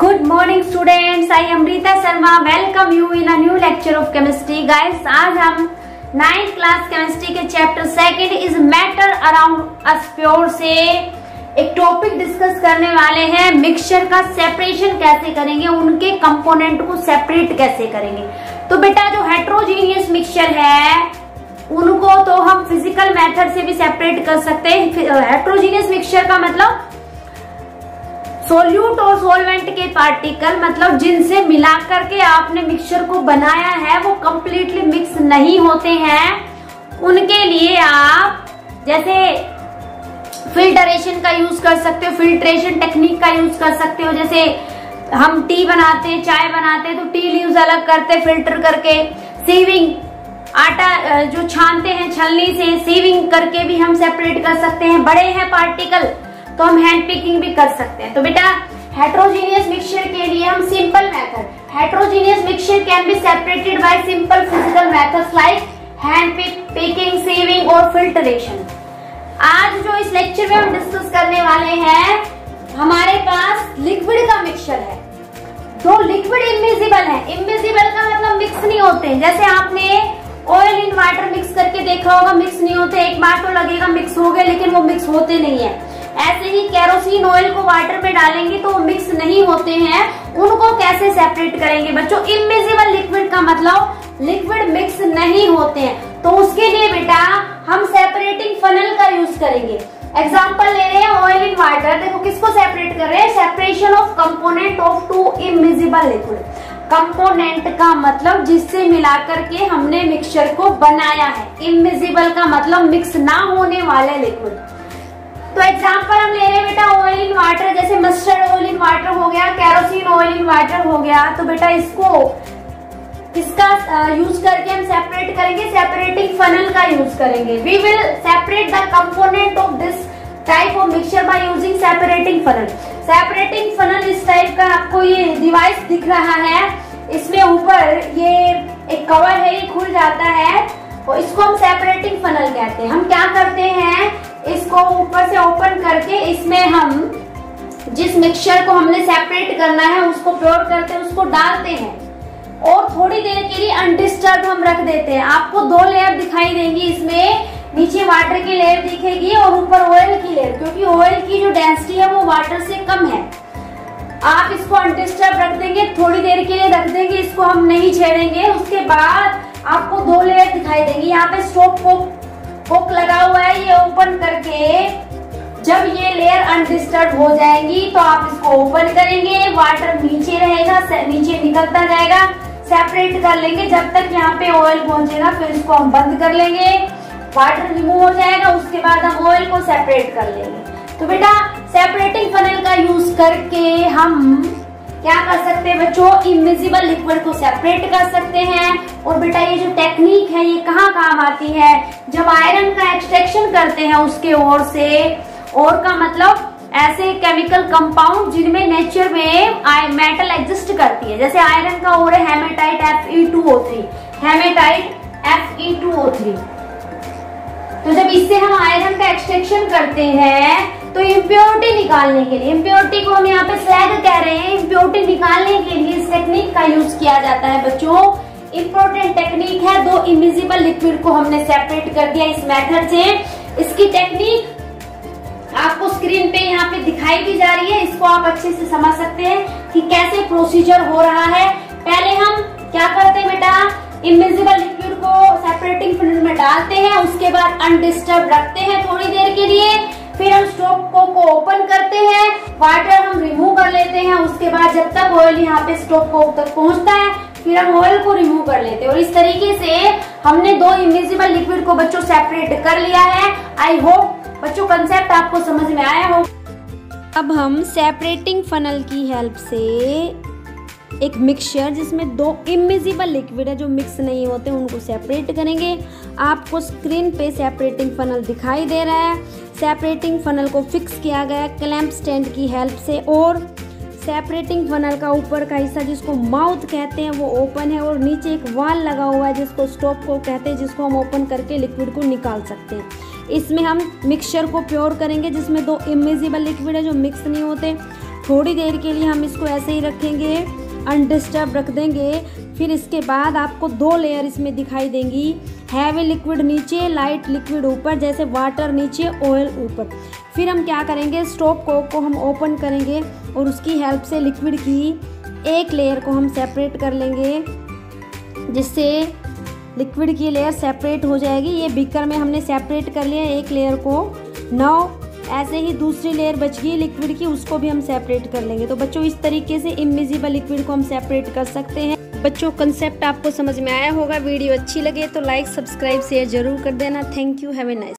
Morning students, I am Rita Sharma. Welcome you in a new lecture of chemistry. Guys, आज हम ninth class chemistry के chapter second is matter around us pure से एक topic discuss करने वाले हैं। Mixture का separation कैसे करेंगे? उनके कंपोनेंट को सेपरेट कैसे करेंगे? तो बेटा जो हेट्रोजीनियस मिक्सचर है उनको तो हम फ़िज़िकल मेथड से भी सेपरेट कर सकते हैं। हेट्रोजीनियस मिक्सचर का मतलब सोल्यूट और सोलवेंट के पार्टिकल मतलब जिनसे मिला करके आपने मिक्सचर को बनाया है, वो कम्प्लीटली मिक्स नहीं होते हैं। उनके लिए आप जैसे फिल्टरेशन का यूज़ कर सकते हो फिल्ट्रेशन टेक्निक का यूज़ कर सकते हो। जैसे हम टी बनाते हैं चाय बनाते हैं तो टी लीव्स अलग करते फ़िल्टर करके। सीविंग आटा जो छानते हैं, छलनी से सीविंग करके भी हम सेपरेट कर सकते हैं। बड़े हैं पार्टिकल तो हम हैंड पिकिंग भी कर सकते हैं। तो बेटा हेट्रोजीनियस मिक्सचर के लिए हम simple method heterogeneous mixture can be separated by simple physical methods like hand pick picking sieving और फिल्टरेशन आज जो इस लेक्चर में हम डिस्कस करने वाले हैं, हमारे पास लिक्विड का मिक्सचर है। दो लिक्विड इमिजिबल है। इमिजिबल का मतलब मिक्स नहीं होते। जैसे आपने ऑयल इन वाटर मिक्स करके देखा होगा मिक्स नहीं होते। एक बार तो लगेगा मिक्स हो गए, लेकिन वो मिक्स होते नहीं है। ऐसे ही कैरोसिन ऑयल को वाटर में डालेंगे तो मिक्स नहीं होते हैं। उनको कैसे सेपरेट करेंगे? बच्चों इमिजिबल लिक्विड का मतलब लिक्विड मिक्स नहीं होते हैं। तो उसके लिए बेटा, हम सेपरेटिंग फनल का यूज़ करेंगे। एग्ज़ाम्पल ले रहे हैं ऑयल इन वाटर देखो, किसको सेपरेट कर रहे हैं? Separation of component of two immiscible liquid component का मतलब जिससे मिलाकर के हमने मिक्सचर को बनाया है। इमिजिबल का मतलब मिक्स ना होने वाले लिक्विड तो एग्ज़ाम्पल हम ले रहे हैं, बेटा ऑयल इन वाटर जैसे मस्टर्ड ऑयल इन वाटर हो गया कैरोसिन ऑयल इन वाटर हो गया तो बेटा इसको, इसका यूज़ करके हम सेपरेट करेंगे सेपरेटिंग फनल का यूज़ करेंगे। We will separate the component of this type of mixture by using separating funnel separating funnel इस टाइप का आपको ये डिवाइस दिख रहा है। इसमें ऊपर ये एक कवर है, ये खुल जाता है। और इसको हम सेपरेटिंग फनल कहते हैं। हम क्या करते हैं? इसको ऊपर से ओपन करके इसमें हम जिस मिक्सचर को हमने सेपरेट करना है, उसको प्योर करते हैं, उसको डालते हैं। और थोड़ी देर के लिए अनडिस्टर्ब हम रख देते हैं। आपको दो लेयर दिखाई देंगी इसमें। नीचे वाटर की लेयर दिखेगी और ऊपर ऑयल की लेयर क्योंकि ऑयल की जो डेंसिटी है वो वाटर से कम है। आप इसको अनडिस्टर्ब रख देंगे, थोड़ी देर के लिए रख देंगे, इसको हम नहीं छेड़ेंगे। उसके बाद आपको दो लेयर दिखाई देंगी। यहाँ पे स्टोव को हुक लगा हुआ है ये ओपन करके। जब ये लेयर अनडिस्टर्ब हो जाएँगी तो आप इसको ओपन करेंगे वाटर नीचे रहेगा नीचे निकलता जाएगा सेपरेट कर लेंगे। जब तक यहाँ पे ऑयल पहुंचेगा, फिर इसको हम बंद कर लेंगे। वाटर रिमूव हो जाएगा, उसके बाद हम ऑयल को सेपरेट कर लेंगे। तो बेटा सेपरेटिंग फनल का यूज़ करके हम क्या कर सकते हैं बच्चों? इमिजिबल लिक्विड को सेपरेट कर सकते हैं। और बेटा, ये जो टेक्निक है, ये कहाँ काम आती है? जब आयरन का एक्सट्रैक्शन करते हैं उसके ओर से। और का मतलब ऐसे केमिकल कंपाउंड जिनमें नेचर में मेटल एग्जिस्ट करती है। जैसे आयरन का ओर है hematite F E two O three hematite F E two O three तो जब इससे हम आयरन का एक्सट्रेक्शन करते हैं तो इम्प्योरिटी निकालने के लिए इम्प्योरिटी को हम यहाँ पे स्लैग कह रहे हैं। इम्प्योरिटी निकालने के लिए इस टेक्निक का यूज़ किया जाता है, बच्चों। इम्पोर्टेंट टेक्निक है, दो इमिजिबल लिक्विड को हमने सेपरेट कर दिया इस मेथड से। इसकी टेक्निक आपको स्क्रीन पे यहाँ पे दिखाई भी जा रही है, इसको आप अच्छे से समझ सकते हैं कि कैसे प्रोसीजर हो रहा है। पहले हम क्या करते हैं बेटा? इमिजिबल लिक्विड को सेपरेटिंग फ़िल्म में डालते हैं, उसके बाद अनडिस्टर्ब रखते हैं थोड़ी देर के लिए। फिर हम स्टोव को, को ओपन करते हैं वाटर हम रिमूव कर लेते हैं उसके बाद जब तक ऑयल यहाँ पे स्टोव को तक पहुँचता है फिर हम ऑयल को रिमूव कर लेते हैं। और इस तरीके से हमने दो इमिजिबल लिक्विड को बच्चों सेपरेट कर लिया है। आई होप बच्चों कंसेप्ट आपको समझ में आया हो। अब हम सेपरेटिंग फनल की हेल्प से एक मिक्सचर जिसमें दो इमिजिबल लिक्विड है जो मिक्स नहीं होते, उनको सेपरेट करेंगे। आपको स्क्रीन पे सेपरेटिंग फनल दिखाई दे रहा है। सेपरेटिंग फनल को फिक्स किया गया है क्लैंप स्टैंड की हेल्प से और सेपरेटिंग फनल का ऊपर का हिस्सा जिसको माउथ कहते हैं, वो ओपन है और नीचे एक वाल लगा हुआ है जिसको स्टॉप को कहते हैं, जिसको हम ओपन करके लिक्विड को निकाल सकते हैं। इसमें हम मिक्सचर को प्योर करेंगे जिसमें दो इमिजिबल लिक्विड है जो मिक्स नहीं होते। थोड़ी देर के लिए हम इसको ऐसे ही रखेंगे। अनडिस्टर्ब रख देंगे। फिर इसके बाद आपको दो लेयर इसमें दिखाई देंगी। हैवी लिक्विड नीचे लाइट लिक्विड ऊपर, जैसे वाटर नीचे ऑयल ऊपर। फिर हम क्या करेंगे? स्टोव को को हम ओपन करेंगे और उसकी हेल्प से लिक्विड की एक लेयर को हम सेपरेट कर लेंगे, जिससे लिक्विड की लेयर सेपरेट हो जाएगी। ये बिकर में हमने सेपरेट कर लिया एक लेयर को। नौ ऐसे ही दूसरी लेयर बच गई लिक्विड की, उसको भी हम सेपरेट कर लेंगे। तो बच्चों, इस तरीके से इनविजिबल लिक्विड को हम सेपरेट कर सकते हैं। बच्चों कंसेप्ट आपको समझ में आया होगा। वीडियो अच्छी लगे तो लाइक सब्सक्राइब शेयर ज़रूर कर देना। Thank you have a nice